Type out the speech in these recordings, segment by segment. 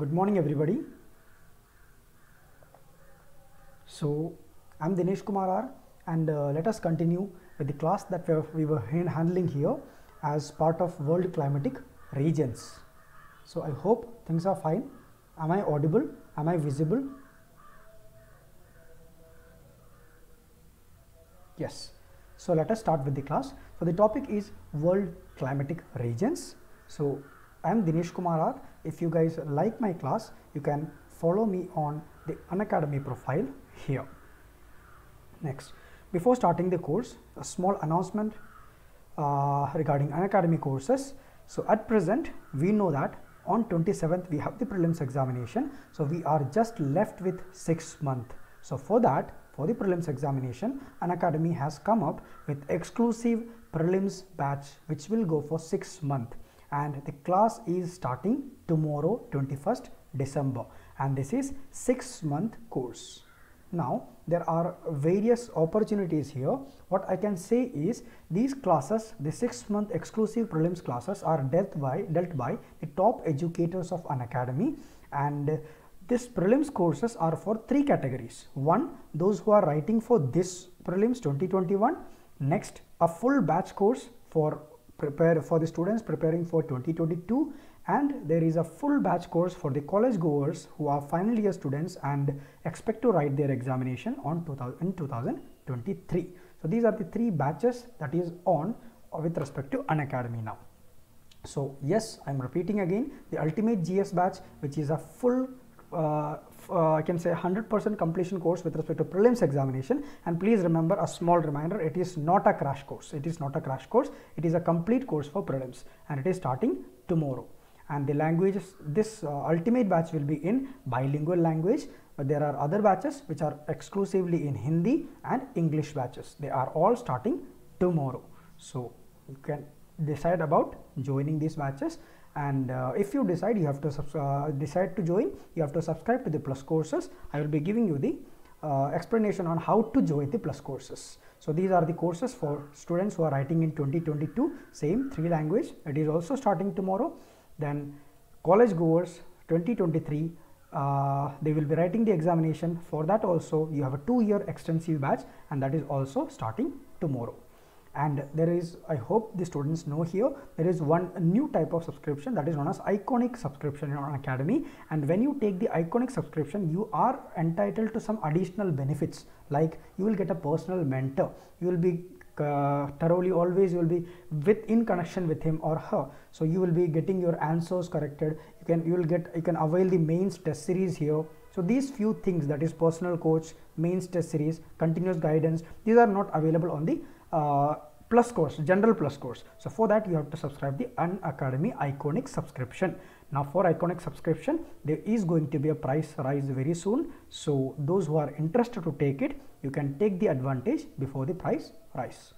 Good morning, everybody. So, I'm Dinesh Kumar R, and uh, let us continue with the class that we were, we were handling here as part of World Climatic Regions. So, I hope things are fine. Am I audible? Am I visible? Yes. So, let us start with the class. So, the topic is World Climatic Regions. So, I am Dinesh Kumar R. If you guys like my class, you can follow me on the Unacademy profile here. Next, before starting the course, a small announcement uh, regarding Unacademy courses. So, at present, we know that on 27th we have the prelims examination. So, we are just left with six month. So, for that, for the prelims examination, Unacademy has come up with exclusive prelims batch which will go for six month and the class is starting tomorrow 21st December and this is six month course. Now there are various opportunities here. What I can say is these classes, the six month exclusive prelims classes are dealt by, dealt by the top educators of Unacademy and this prelims courses are for three categories. One, those who are writing for this prelims 2021. Next, a full batch course for prepare for the students preparing for 2022 and there is a full batch course for the college goers who are final year students and expect to write their examination on 2000 in 2023 so these are the three batches that is on with respect to Unacademy now. So yes i'm repeating again the ultimate gs batch which is a full uh, uh, I can say 100% completion course with respect to prelims examination. And please remember a small reminder it is not a crash course. It is not a crash course. It is a complete course for prelims. And it is starting tomorrow. And the languages this uh, ultimate batch will be in bilingual language but there are other batches which are exclusively in Hindi and English batches. They are all starting tomorrow. So you can decide about joining these batches and uh, if you decide you have to uh, decide to join you have to subscribe to the plus courses. I will be giving you the uh, explanation on how to join the plus courses. So these are the courses for students who are writing in 2022 same three language. It is also starting tomorrow. Then college goers 2023 uh, they will be writing the examination. For that also you have a two year extensive batch and that is also starting tomorrow and there is i hope the students know here there is one new type of subscription that is known as iconic subscription Unacademy. And when you take the iconic subscription you are entitled to some additional benefits. Like you will get a personal mentor. You will be uh, thoroughly always you will be with in connection with him or her. So you will be getting your answers corrected. You can you will get you can avail the mains test series here. So these few things that is personal coach mains test series continuous guidance these are not available on the Uh, plus course general plus course. So for that you have to subscribe the Unacademy iconic subscription. Now for iconic subscription there is going to be a price rise very soon. So those who are interested to take it you can take the advantage before the price rise.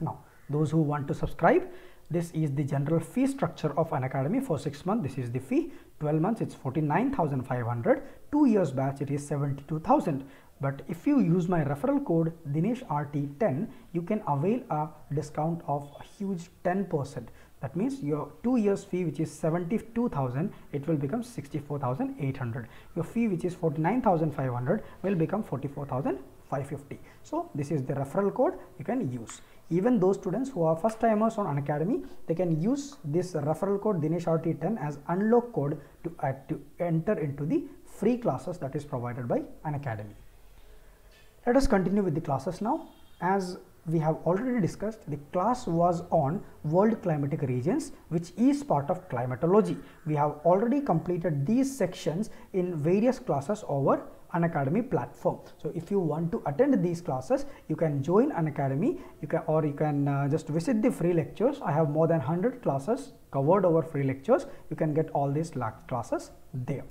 Now those who want to subscribe this is the general fee structure of Unacademy for six months. This is the fee. 12 months it's 49500 two years batch it is 72000 but if you use my referral code Dinesh RT10 you can avail a discount of a huge 10% that means your two years fee which is 72000 it will become 64800 your fee which is 49500 will become 44550 so this is the referral code you can use. Even those students who are first timers on Unacademy, they can use this referral code Dinesh RT10 as unlock code to, uh, to enter into the free classes that is provided by Unacademy. Let us continue with the classes now. As we have already discussed, the class was on world climatic regions, which is part of climatology. We have already completed these sections in various classes over Unacademy platform. So if you want to attend these classes you can join Unacademy. You can or you can uh, just visit the free lectures. I have more than 100 classes covered over free lectures. You can get all these classes there.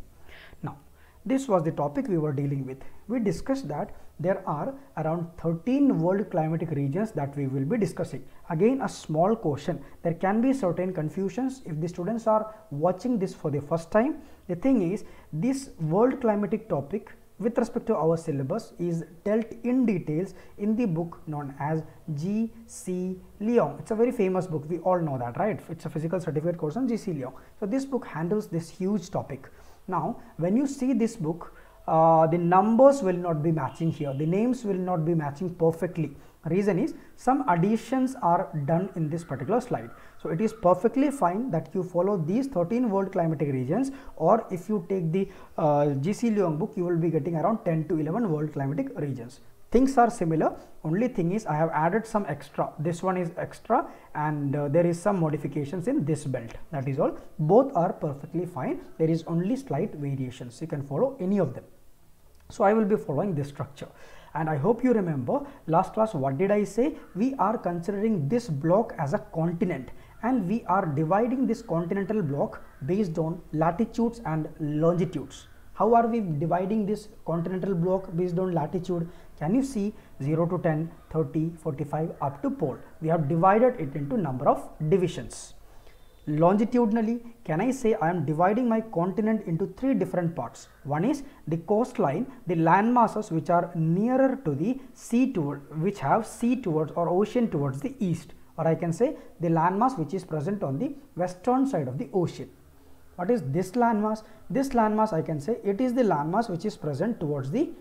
Now this was the topic we were dealing with. We discussed that there are around 13 world climatic regions that we will be discussing. Again, a small question. There can be certain confusions if the students are watching this for the first time. The thing is, this world climatic topic with respect to our syllabus is dealt in details in the book known as G.C. Leong. It's a very famous book. We all know that, right? It's a physical certificate course on G.C. Leong. So this book handles this huge topic Now, when you see this book, uh, the numbers will not be matching here. The names will not be matching perfectly. Reason is some additions are done in this particular slide. So, it is perfectly fine that you follow these 13 world climatic regions or if you take the uh, GC Leong book, you will be getting around 10 to 11 world climatic regions things are similar. Only thing is I have added some extra. This one is extra and uh, there is some modifications in this belt. That is all. Both are perfectly fine. There is only slight variations. You can follow any of them. So I will be following this structure. And I hope you remember last class what did I say? We are considering this block as a continent. And we are dividing this continental block based on latitudes and longitudes. How are we dividing this continental block based on latitude can you see 0 to 10, 30, 45 up to pole? We have divided it into number of divisions. Longitudinally, can I say I am dividing my continent into three different parts. One is the coastline, the land masses which are nearer to the sea toward, which have sea towards or ocean towards the east or I can say the landmass which is present on the western side of the ocean. What is this landmass? This landmass I can say it is the landmass which is present towards the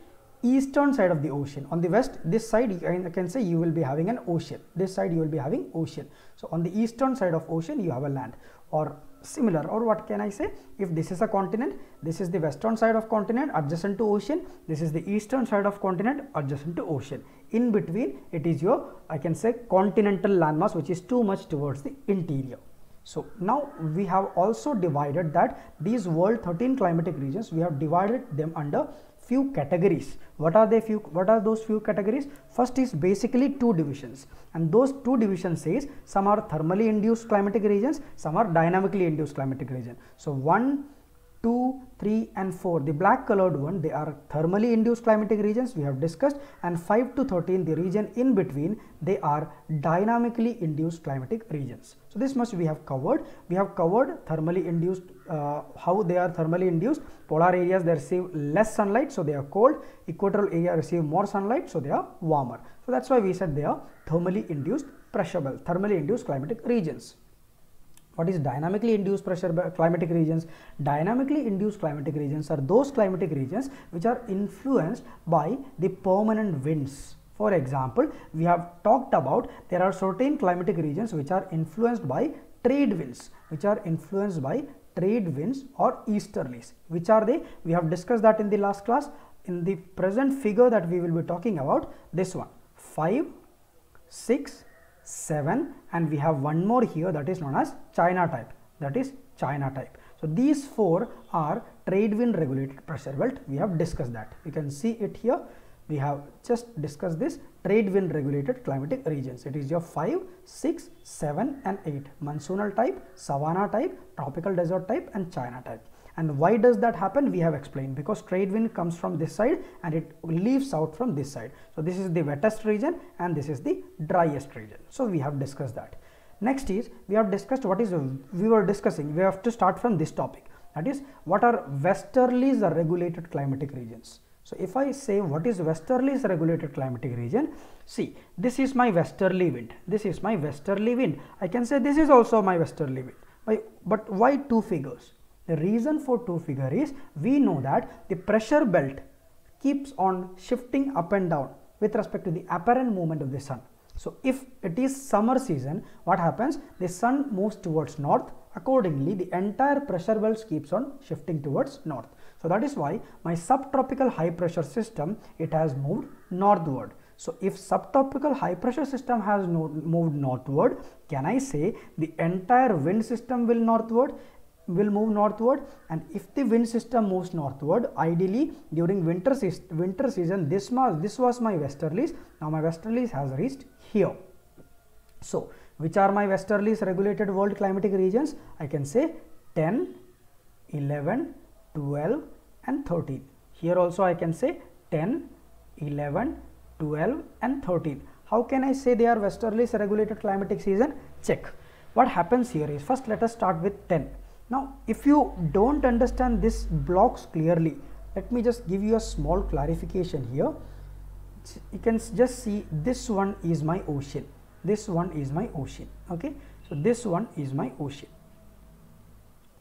eastern side of the ocean. On the west this side I can say you will be having an ocean. This side you will be having ocean. So on the eastern side of ocean you have a land. Or similar or what can I say? If this is a continent this is the western side of continent adjacent to ocean. This is the eastern side of continent adjacent to ocean. In between it is your I can say continental landmass which is too much towards the interior. So now we have also divided that these world 13 climatic regions we have divided them under few categories. What are they few what are those few categories? First is basically two divisions. And those two divisions says some are thermally induced climatic regions some are dynamically induced climatic region. So one 2, 3 and 4 the black colored one they are thermally induced climatic regions we have discussed and 5 to 13 the region in between they are dynamically induced climatic regions. So this much we have covered we have covered thermally induced uh, how they are thermally induced polar areas they receive less sunlight so they are cold equatorial area receive more sunlight so they are warmer. So that's why we said they are thermally induced pressure thermally induced climatic regions. What is dynamically induced pressure climatic regions? Dynamically induced climatic regions are those climatic regions which are influenced by the permanent winds. For example, we have talked about there are certain climatic regions which are influenced by trade winds, which are influenced by trade winds or easterlies. Which are they? We have discussed that in the last class. In the present figure that we will be talking about, this one 5, 6, 7 and we have one more here that is known as China type. That is China type. So, these four are trade wind regulated pressure belt. We have discussed that. You can see it here. We have just discussed this trade wind regulated climatic regions. It is your 5 6 7 and 8 monsoonal type savanna type tropical desert type and china type and why does that happen? We have explained because trade wind comes from this side and it leaves out from this side. So this is the wettest region and this is the driest region. So we have discussed that. Next is we have discussed what is we were discussing. We have to start from this topic. That is what are westerlies or regulated climatic regions. So if I say what is westerlies regulated climatic region, see this is my westerly wind. This is my westerly wind. I can say this is also my westerly wind. But why two figures? The reason for two figure is we know that the pressure belt keeps on shifting up and down with respect to the apparent movement of the sun. So, if it is summer season, what happens? The sun moves towards north. Accordingly, the entire pressure belt keeps on shifting towards north. So, that is why my subtropical high pressure system, it has moved northward. So, if subtropical high pressure system has no, moved northward, can I say the entire wind system will northward? Will move northward and if the wind system moves northward ideally during winter, se winter season this, this was my westerlies now my westerlies has reached here. So, which are my westerlies regulated world climatic regions I can say 10, 11, 12 and 13. Here also I can say 10, 11, 12 and 13. How can I say they are westerlies regulated climatic season? Check. What happens here is first let us start with 10 now, if you don't understand this blocks clearly, let me just give you a small clarification here. You can just see this one is my ocean. This one is my ocean. Okay. So, this one is my ocean.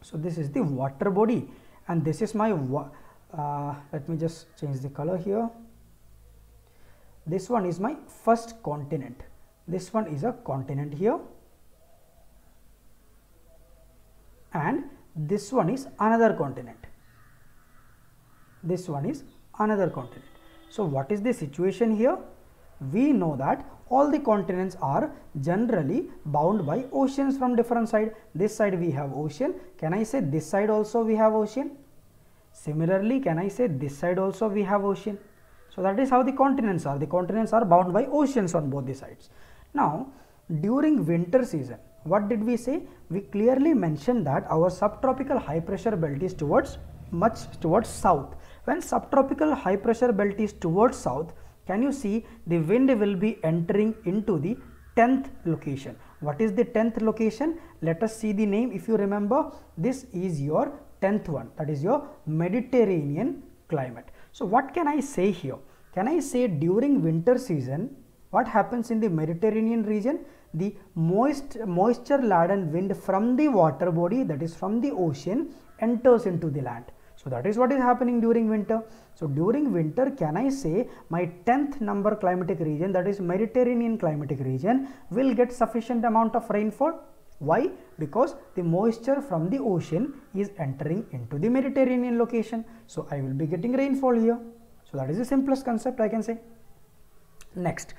So, this is the water body and this is my uh, let me just change the color here this one is my first continent this one is a continent here and this one is another continent. This one is another continent. So what is the situation here? We know that all the continents are generally bound by oceans from different side. This side we have ocean. Can i say this side also we have ocean? Similarly can i say this side also we have ocean? So that is how the continents are. The continents are bound by oceans on both the sides. Now during winter season what did we say? We clearly mentioned that our subtropical high pressure belt is towards much towards south. When subtropical high pressure belt is towards south can you see the wind will be entering into the 10th location. What is the 10th location? Let us see the name. If you remember this is your 10th one. That is your mediterranean climate. So what can i say here? Can i say during winter season what happens in the mediterranean region the moist moisture laden wind from the water body that is from the ocean enters into the land so that is what is happening during winter. So during winter, can I say my 10th number climatic region that is Mediterranean climatic region will get sufficient amount of rainfall? Why? Because the moisture from the ocean is entering into the Mediterranean location. So I will be getting rainfall here. So that is the simplest concept I can say. Next,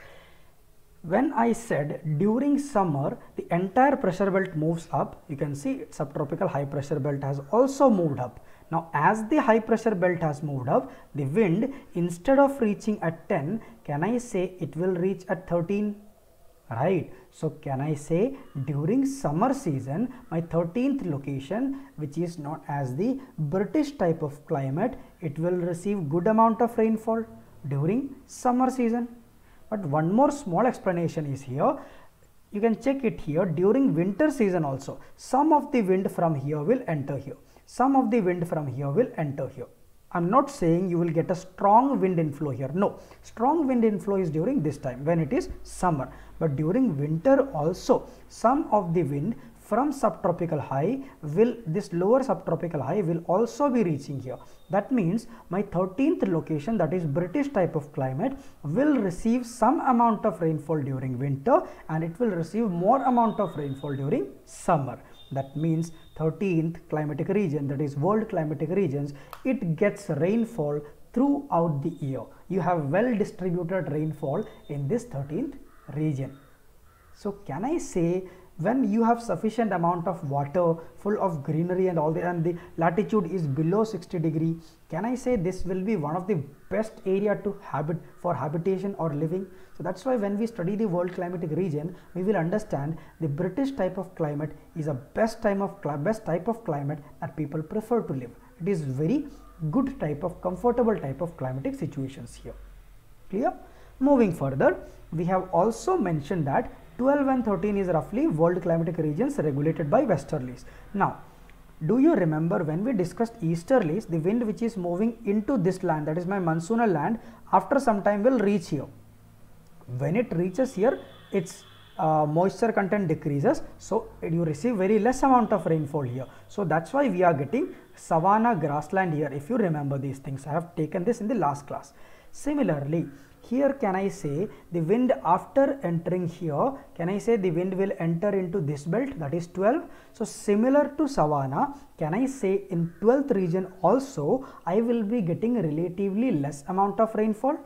when I said during summer the entire pressure belt moves up, you can see subtropical high pressure belt has also moved up. Now as the high pressure belt has moved up, the wind instead of reaching at 10, can I say it will reach at 13? Right. So can I say during summer season, my 13th location, which is known as the British type of climate, it will receive good amount of rainfall during summer season. But one more small explanation is here you can check it here during winter season also some of the wind from here will enter here some of the wind from here will enter here. I'm not saying you will get a strong wind inflow here. No, strong wind inflow is during this time when it is summer. But during winter also, some of the wind from subtropical high will, this lower subtropical high will also be reaching here. That means my 13th location that is British type of climate will receive some amount of rainfall during winter and it will receive more amount of rainfall during summer. That means 13th climatic region that is world climatic regions it gets rainfall throughout the year you have well distributed rainfall in this 13th region so can i say when you have sufficient amount of water full of greenery and all the and the latitude is below 60 degree can i say this will be one of the best area to habit for habitation or living? So that's why when we study the world climatic region we will understand the british type of climate is a best time of best type of climate that people prefer to live. It is very good type of comfortable type of climatic situations here. Clear? Moving further we have also mentioned that 12 and 13 is roughly world climatic regions regulated by westerlies. Now, do you remember when we discussed easterlies, the wind which is moving into this land, that is my monsoonal land, after some time will reach here. When it reaches here, its uh, moisture content decreases, so you receive very less amount of rainfall here. So that's why we are getting savanna grassland here. If you remember these things, I have taken this in the last class. Similarly, here can I say the wind after entering here? Can I say the wind will enter into this belt? That is 12 so similar to savanna can I say in 12th region also I will be getting relatively less amount of rainfall?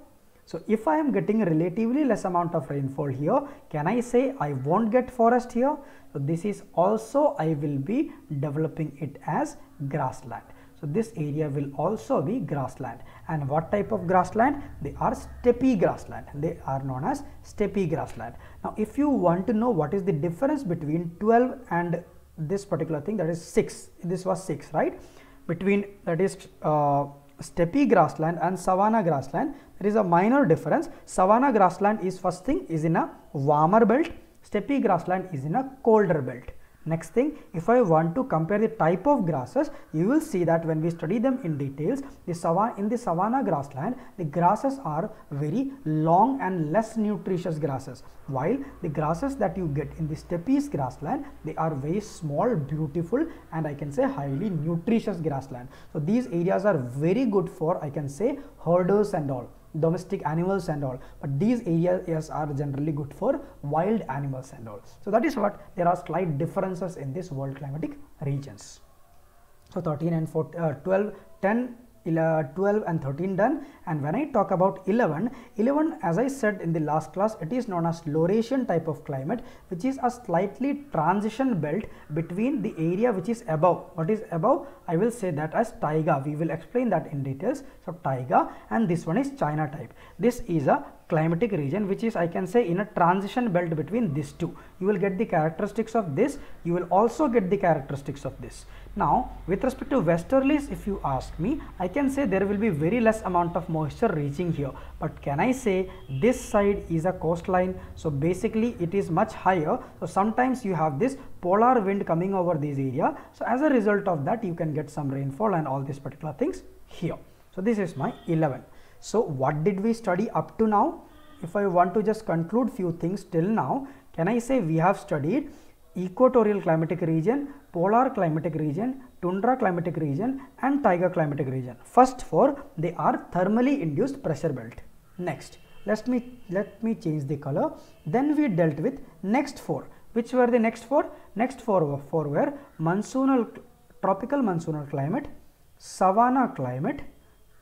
So if I am getting relatively less amount of rainfall here can I say I won't get forest here? So this is also I will be developing it as grassland so this area will also be grassland and what type of grassland? They are steppe grassland. They are known as steppe grassland. Now if you want to know what is the difference between 12 and this particular thing that is 6, this was 6 right, between that is uh, steppe grassland and savanna grassland there is a minor difference. Savanna grassland is first thing is in a warmer belt, steppe grassland is in a colder belt. Next thing, if I want to compare the type of grasses, you will see that when we study them in details, the in the savanna grassland, the grasses are very long and less nutritious grasses, while the grasses that you get in the steppes grassland, they are very small, beautiful, and I can say highly nutritious grassland. So these areas are very good for I can say herders and all domestic animals and all. But these areas are generally good for wild animals and all. So that is what there are slight differences in this world climatic regions. So 13 and 14, uh, 12 10 12 and 13 done. And when I talk about 11 11 as I said in the last class it is known as Laurentian type of climate which is a slightly transition belt between the area which is above. What is above? I will say that as taiga. We will explain that in details. So taiga and this one is China type. This is a climatic region which is I can say in a transition belt between these two you will get the characteristics of this you will also get the characteristics of this now, with respect to westerlies, if you ask me, I can say there will be very less amount of moisture reaching here. But can I say this side is a coastline? So, basically it is much higher. So, sometimes you have this polar wind coming over this area. So, as a result of that, you can get some rainfall and all these particular things here. So, this is my 11. So, what did we study up to now? If I want to just conclude few things till now, can I say we have studied equatorial climatic region, polar climatic region, tundra climatic region and taiga climatic region. First four they are thermally induced pressure belt. Next let me let me change the color. Then we dealt with next four. Which were the next four? Next four, four were monsoonal tropical monsoonal climate, savanna climate,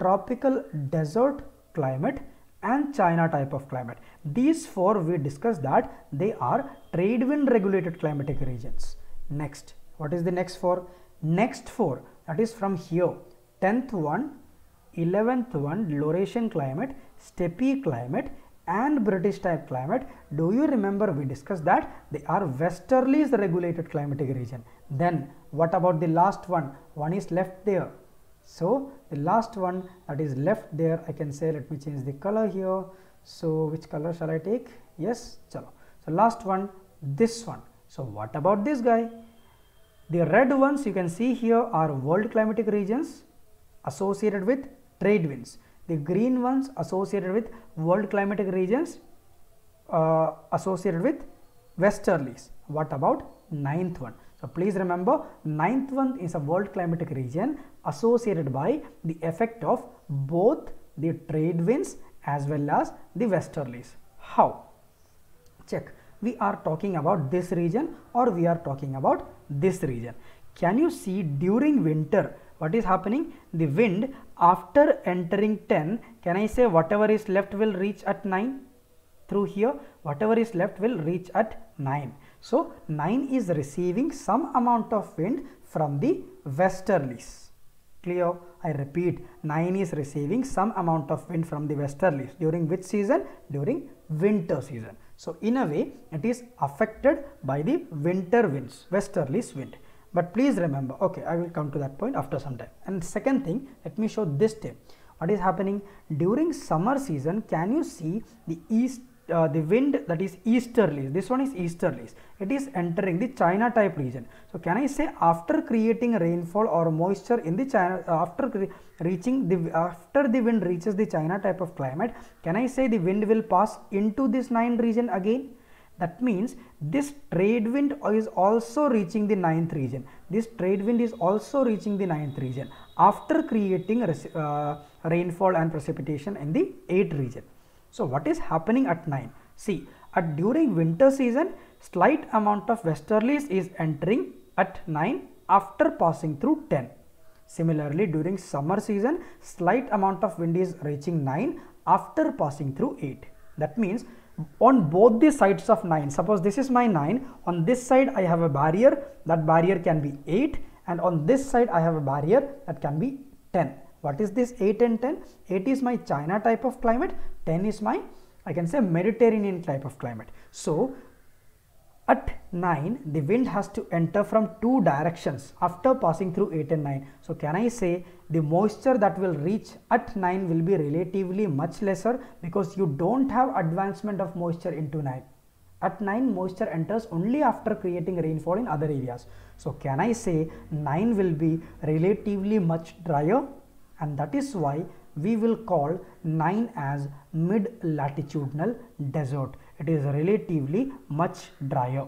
tropical desert climate and China type of climate. These four we discussed that they are trade wind regulated climatic regions. Next, what is the next four? Next four that is from here 10th one, 11th one Laurentian climate, steppe climate and British type climate. Do you remember we discussed that they are westerlies regulated climatic region. Then what about the last one? One is left there so, the last one that is left there I can say let me change the color here. So, which color shall I take? Yes, chalo. So, last one this one. So, what about this guy? The red ones you can see here are world climatic regions associated with trade winds. The green ones associated with world climatic regions uh, associated with westerlies. What about ninth one? So, please remember ninth one is a world climatic region associated by the effect of both the trade winds as well as the westerlies. How? Check. We are talking about this region or we are talking about this region. Can you see during winter what is happening? The wind after entering 10, can I say whatever is left will reach at 9? Through here, whatever is left will reach at 9. So, 9 is receiving some amount of wind from the westerlies. Clear? I repeat, 9 is receiving some amount of wind from the westerlies. During which season? During winter season. So, in a way, it is affected by the winter winds, westerlies wind. But please remember, okay, I will come to that point after some time. And second thing, let me show this tip. What is happening? During summer season, can you see the east uh, the wind that is easterly this one is easterly it is entering the china type region. So can i say after creating rainfall or moisture in the china uh, after reaching the after the wind reaches the china type of climate can i say the wind will pass into this nine region again? That means this trade wind is also reaching the ninth region. This trade wind is also reaching the ninth region after creating uh, rainfall and precipitation in the eighth region so what is happening at 9? See, at during winter season, slight amount of westerlies is entering at 9 after passing through 10. Similarly, during summer season, slight amount of wind is reaching 9 after passing through 8. That means on both the sides of 9, suppose this is my 9, on this side I have a barrier, that barrier can be 8 and on this side I have a barrier that can be 10. What is this 8 and 10? 8 is my China type of climate, 10 is my I can say Mediterranean type of climate. So at 9 the wind has to enter from two directions after passing through 8 and 9. So can I say the moisture that will reach at 9 will be relatively much lesser because you don't have advancement of moisture into 9 At 9 moisture enters only after creating rainfall in other areas. So can I say 9 will be relatively much drier and that is why we will call 9 as mid latitudinal desert. It is relatively much drier.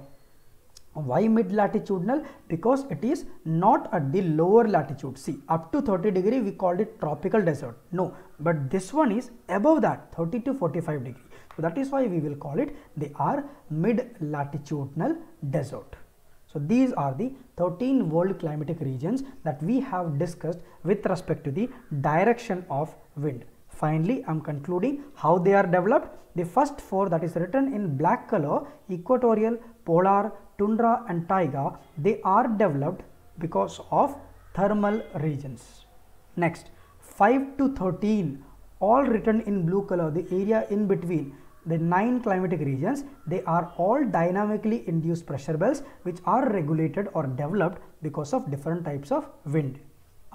Why mid latitudinal? Because it is not at the lower latitude. See, up to 30 degree we called it tropical desert. No, but this one is above that 30 to 45 degree. So that is why we will call it they are mid latitudinal desert. So these are the 13 world climatic regions that we have discussed with respect to the direction of wind. Finally, I am concluding how they are developed. The first four that is written in black color, equatorial, polar, tundra and taiga, they are developed because of thermal regions. Next, 5 to 13 all written in blue color, the area in between the nine climatic regions, they are all dynamically induced pressure belts which are regulated or developed because of different types of wind.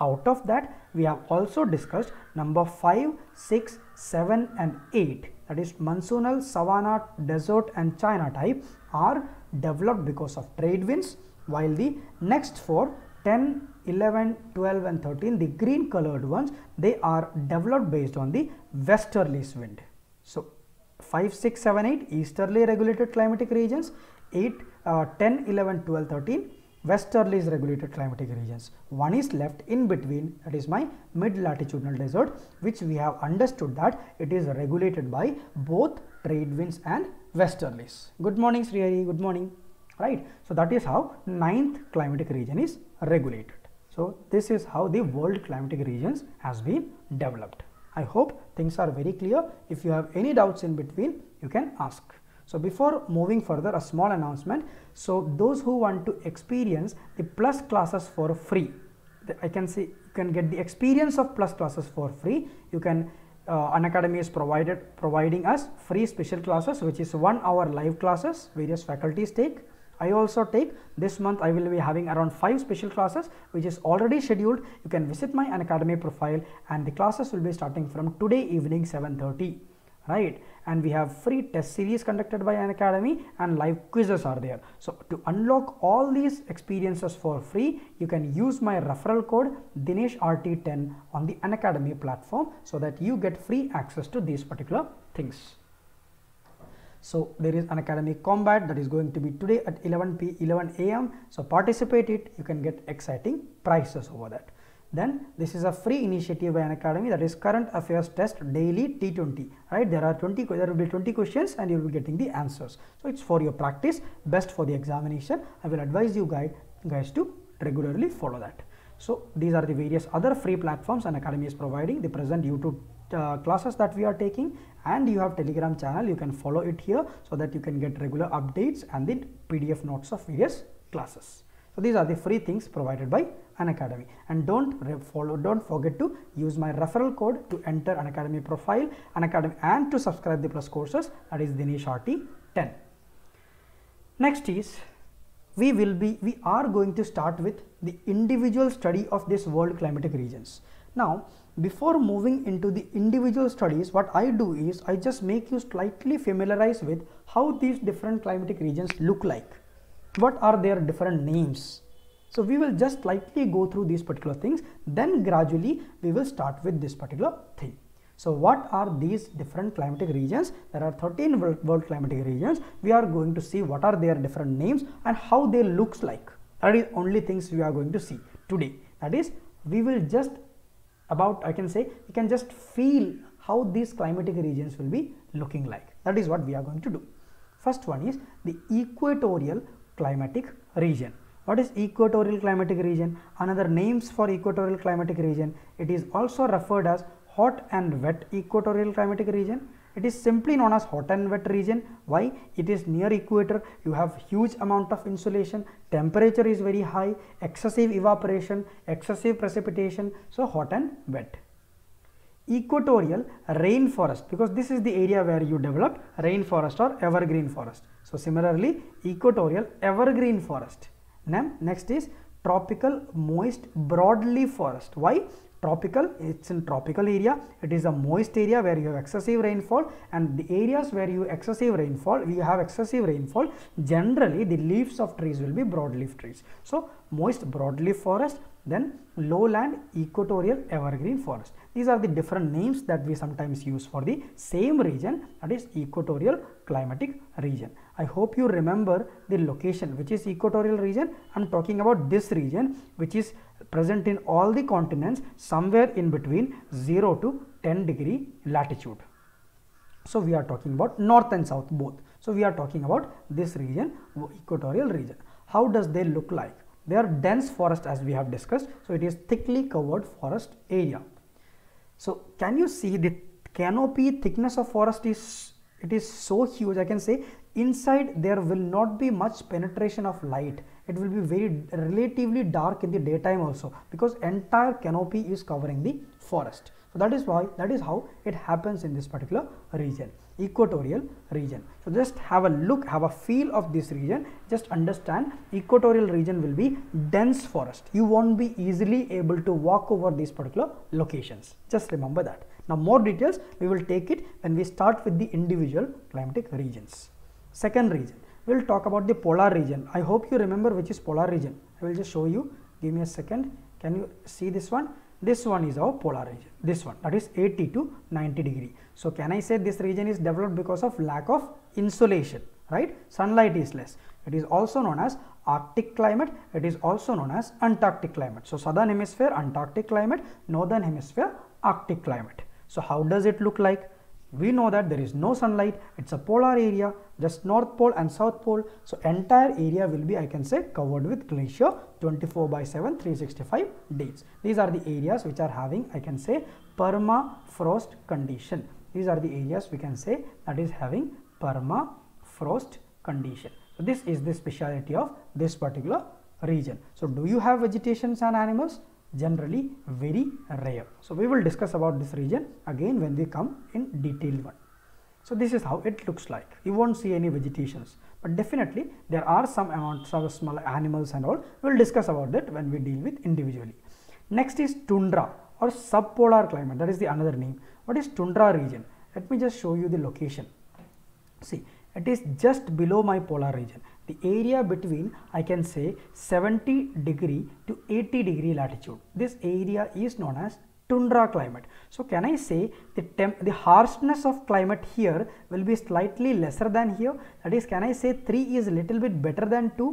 Out of that, we have also discussed number 5, 6, 7 and 8 that is monsoonal, savanna, desert and China type are developed because of trade winds while the next four 10, 11, 12 and 13 the green colored ones they are developed based on the westerlies wind. So 5, 6, 7, 8 easterly regulated climatic regions, 8, uh, 10, 11, 12, 13 westerlies regulated climatic regions. One is left in between that is my mid latitudinal desert which we have understood that it is regulated by both trade winds and westerlies. Good morning Sri Hari, good morning. Right. So that is how ninth climatic region is regulated. So this is how the world climatic regions has been developed. I hope things are very clear. If you have any doubts in between, you can ask. So before moving further, a small announcement. So those who want to experience the plus classes for free, I can see you can get the experience of plus classes for free. You can uh, academy is provided providing us free special classes, which is one hour live classes. Various faculties take I also take this month I will be having around 5 special classes which is already scheduled. You can visit my Unacademy profile and the classes will be starting from today evening 7.30 right and we have free test series conducted by Unacademy and live quizzes are there. So to unlock all these experiences for free you can use my referral code DineshRT10 on the Unacademy platform so that you get free access to these particular things. So there is Unacademy combat that is going to be today at 11 p 11 a.m. So participate it. You can get exciting prizes over that. Then this is a free initiative by Unacademy that is current affairs test daily T20. Right? There are 20. There will be 20 questions and you will be getting the answers. So it's for your practice, best for the examination. I will advise you guys guys to regularly follow that. So these are the various other free platforms Unacademy is providing. The present YouTube uh, classes that we are taking and you have telegram channel you can follow it here so that you can get regular updates and the pdf notes of various classes. So these are the free things provided by Unacademy. And don't follow don't forget to use my referral code to enter Unacademy profile Unacademy and to subscribe the plus courses. That is Dinesh RT 10 next is we will be we are going to start with the individual study of this world climatic regions. Now before moving into the individual studies, what I do is I just make you slightly familiarize with how these different climatic regions look like. What are their different names? So we will just slightly go through these particular things. Then gradually we will start with this particular thing. So what are these different climatic regions? There are 13 world, climatic regions. We are going to see what are their different names and how they looks like. That is only things we are going to see today. That is we will just about I can say you can just feel how these climatic regions will be looking like. That is what we are going to do. First one is the equatorial climatic region. What is equatorial climatic region? Another names for equatorial climatic region. It is also referred as hot and wet equatorial climatic region it is simply known as hot and wet region. Why? It is near equator. You have huge amount of insolation Temperature is very high. Excessive evaporation, excessive precipitation. So hot and wet. Equatorial rainforest because this is the area where you develop rainforest or evergreen forest. So similarly, equatorial evergreen forest. Next is tropical moist broadleaf forest. Why? tropical it's in tropical area it is a moist area where you have excessive rainfall and the areas where you excessive rainfall you have excessive rainfall generally the leaves of trees will be broadleaf trees so moist broadleaf forest then lowland equatorial evergreen forest these are the different names that we sometimes use for the same region that is equatorial climatic region i hope you remember the location which is equatorial region. I'm talking about this region which is present in all the continents somewhere in between 0 to 10 degree latitude. So we are talking about north and south both. So we are talking about this region equatorial region. How does they look like? They are dense forest as we have discussed. So, it is thickly covered forest area. So, can you see the canopy thickness of forest is it is so huge I can say inside there will not be much penetration of light it will be very relatively dark in the daytime also because entire canopy is covering the forest so that is why that is how it happens in this particular region equatorial region. So just have a look, have a feel of this region, just understand equatorial region will be dense forest. You won't be easily able to walk over these particular locations. Just remember that. Now more details we will take it when we start with the individual climatic regions. Second region, we will talk about the polar region. I hope you remember which is polar region. I will just show you. Give me a second. Can you see this one? This one is our polar region. This one that is 80 to 90 degree. So can I say this region is developed because of lack of insolation right? Sunlight is less. It is also known as Arctic climate. It is also known as Antarctic climate. So southern hemisphere Antarctic climate, northern hemisphere Arctic climate. So how does it look like? we know that there is no sunlight it's a polar area just north pole and south pole. So entire area will be i can say covered with glacier 24 by 7 365 days. These are the areas which are having i can say permafrost condition. These are the areas we can say that is having permafrost condition. So this is the speciality of this particular region. So do you have vegetations and animals? Generally very rare. So, we will discuss about this region again when we come in detailed one. So, this is how it looks like. You won't see any vegetations, but definitely there are some amounts of small animals and all. We will discuss about that when we deal with individually. Next is tundra or subpolar climate. That is the another name. What is tundra region? Let me just show you the location. See, it is just below my polar region the area between I can say 70 degree to 80 degree latitude. This area is known as tundra climate. So can I say the the harshness of climate here will be slightly lesser than here? That is can I say 3 is a little bit better than 2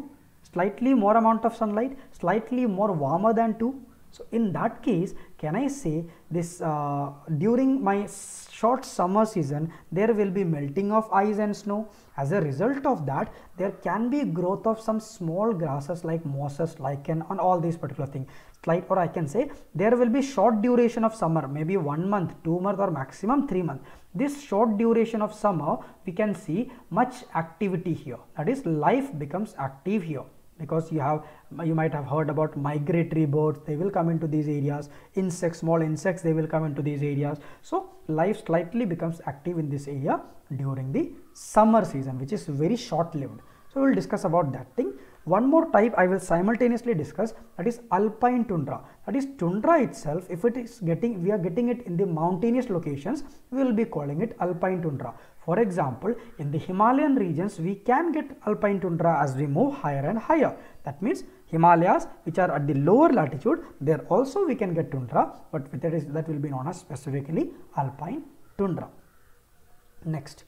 slightly more amount of sunlight slightly more warmer than 2 so in that case, can I say this uh, during my short summer season, there will be melting of ice and snow. As a result of that, there can be growth of some small grasses like mosses, lichen on all these particular things. Like or I can say there will be short duration of summer, maybe one month, two month or maximum three months. This short duration of summer, we can see much activity here. That is life becomes active here because you have you might have heard about migratory birds. They will come into these areas. Insects small insects they will come into these areas. So life slightly becomes active in this area during the summer season which is very short lived so we will discuss about that thing. One more type I will simultaneously discuss that is alpine tundra. That is tundra itself if it is getting we are getting it in the mountainous locations we will be calling it alpine tundra. For example, in the Himalayan regions we can get alpine tundra as we move higher and higher. That means Himalayas which are at the lower latitude there also we can get tundra but that is that will be known as specifically alpine tundra. Next,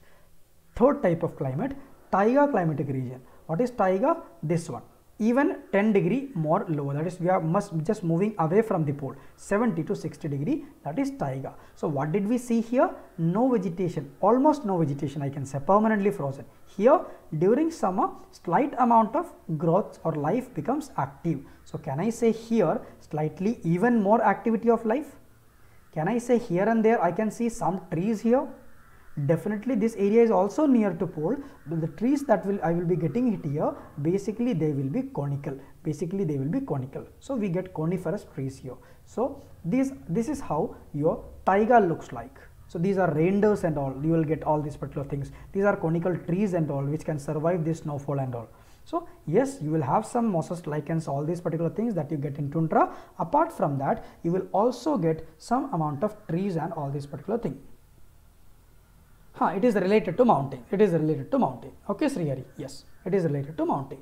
third type of climate taiga climatic region what is taiga? This one. Even 10 degree more lower that is we are must just moving away from the pole 70 to 60 degree that is taiga. So what did we see here? No vegetation almost no vegetation I can say permanently frozen. Here during summer slight amount of growth or life becomes active. So can I say here slightly even more activity of life? Can I say here and there I can see some trees here definitely this area is also near to pole. The trees that will I will be getting it here basically they will be conical. Basically they will be conical. So we get coniferous trees here. So this this is how your taiga looks like. So these are reindeers and all. You will get all these particular things. These are conical trees and all which can survive this snowfall and all. So yes, you will have some mosses, lichens, all these particular things that you get in tundra. Apart from that, you will also get some amount of trees and all these particular thing. Huh, it is related to mountain. It is related to mountain. Okay, Srihari. Yes, it is related to mountain.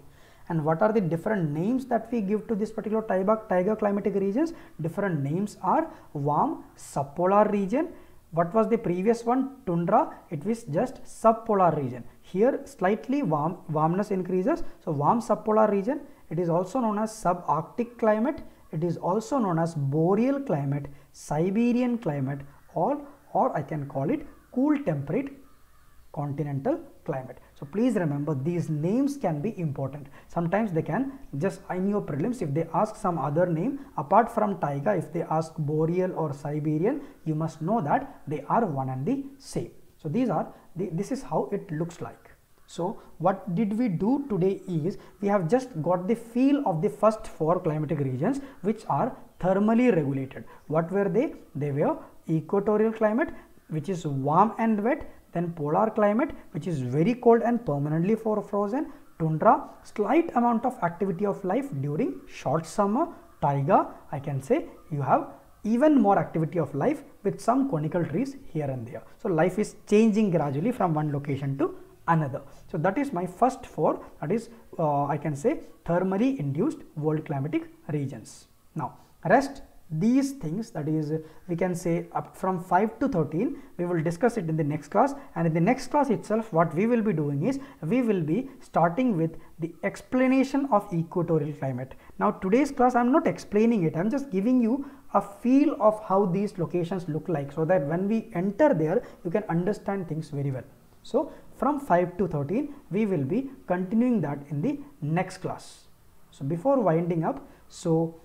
And what are the different names that we give to this particular taiga, tiger climatic regions? Different names are warm subpolar region. What was the previous one? Tundra. It was just subpolar region. Here slightly warm warmness increases. So warm subpolar region. It is also known as subarctic climate. It is also known as boreal climate, Siberian climate, or or I can call it cool temperate continental climate. So please remember these names can be important. Sometimes they can just in your prelims if they ask some other name apart from taiga if they ask boreal or Siberian you must know that they are one and the same. So these are the, this is how it looks like. So what did we do today is we have just got the feel of the first four climatic regions which are thermally regulated. What were they? They were equatorial climate which is warm and wet then polar climate which is very cold and permanently for frozen tundra slight amount of activity of life during short summer taiga i can say you have even more activity of life with some conical trees here and there. So life is changing gradually from one location to another. So that is my first four that is uh, i can say thermally induced world climatic regions. Now rest these things that is we can say up from 5 to 13 we will discuss it in the next class. And in the next class itself what we will be doing is we will be starting with the explanation of equatorial climate. Now today's class i'm not explaining it. I'm just giving you a feel of how these locations look like so that when we enter there you can understand things very well. So from 5 to 13 we will be continuing that in the next class. So before winding up so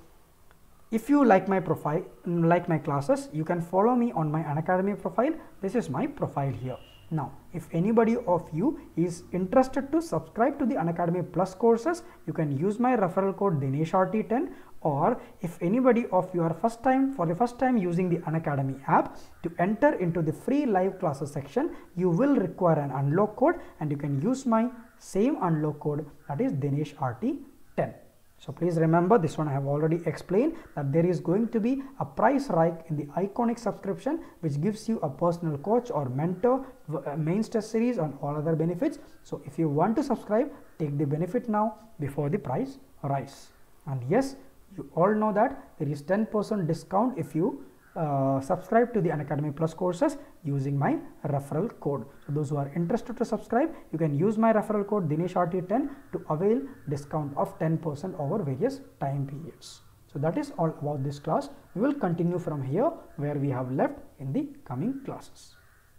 if you like my profile, like my classes, you can follow me on my Unacademy profile. This is my profile here. Now, if anybody of you is interested to subscribe to the Unacademy Plus courses, you can use my referral code DineshRT10 or if anybody of you are first time for the first time using the Unacademy app to enter into the free live classes section, you will require an unlock code and you can use my same unlock code that is DineshRT10. So please remember this one I have already explained that there is going to be a price hike in the iconic subscription which gives you a personal coach or mentor, uh, main series and all other benefits. So if you want to subscribe, take the benefit now before the price rise. And yes, you all know that there is 10% discount if you uh, subscribe to the Unacademy Plus courses using my referral code. So those who are interested to subscribe, you can use my referral code DineshRT10 to avail discount of 10% over various time periods. So that is all about this class. We will continue from here where we have left in the coming classes.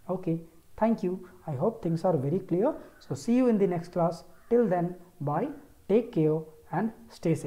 Okay, thank you. I hope things are very clear. So see you in the next class. Till then, bye, take care and stay safe.